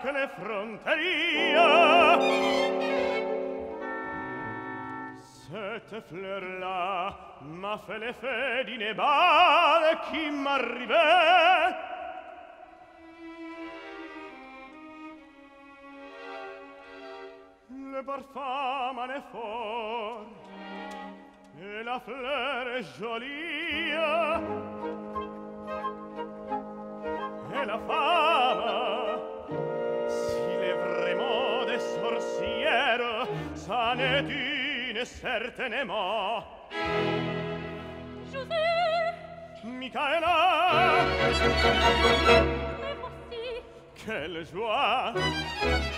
che le fronteria Cette fleur-là m'a fait l'effet d'une balle qui m'arrivait Le parfum en est fort et la fleur est jolie et la femme corsier sa ne dine certene ma José! Micaela! Me voici Quelle joie!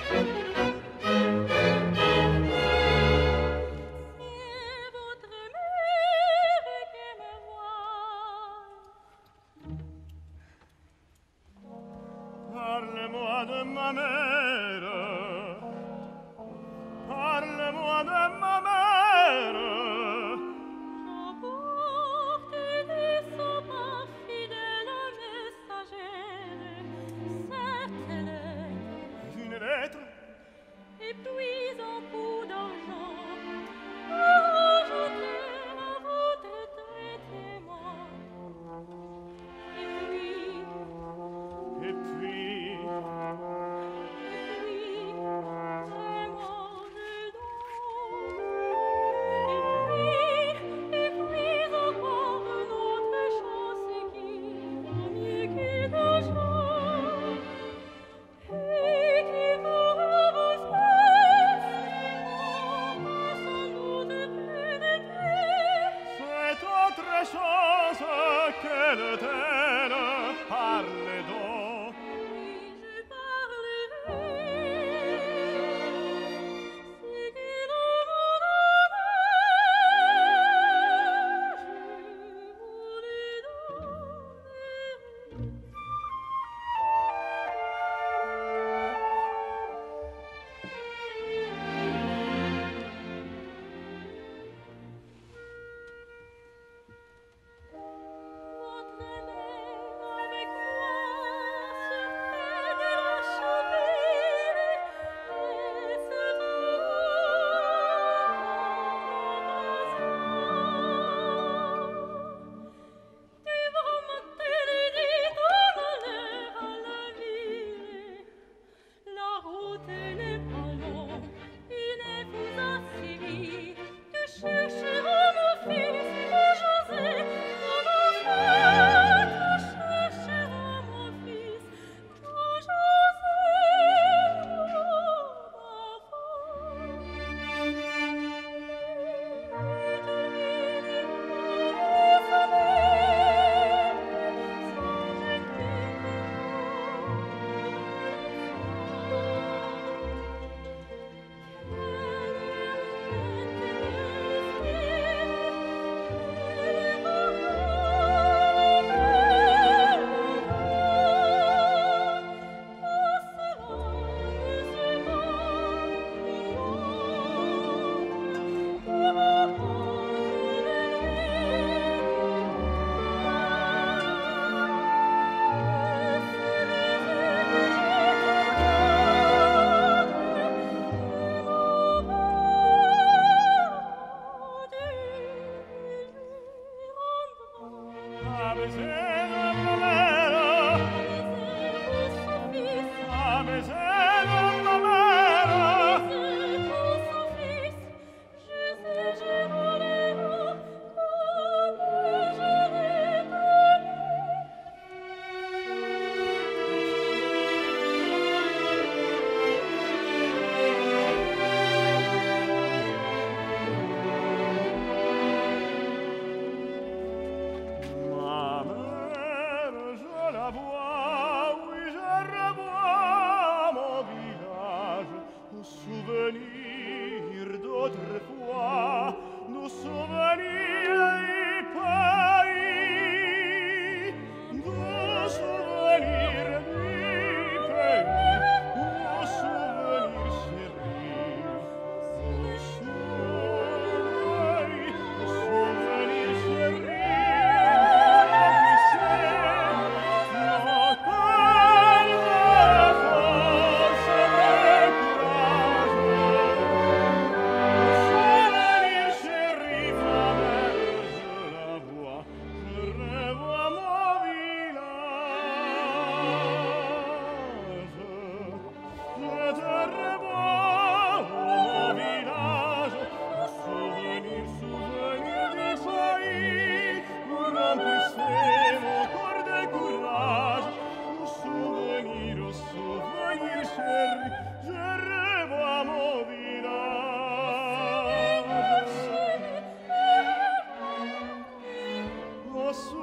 Dios.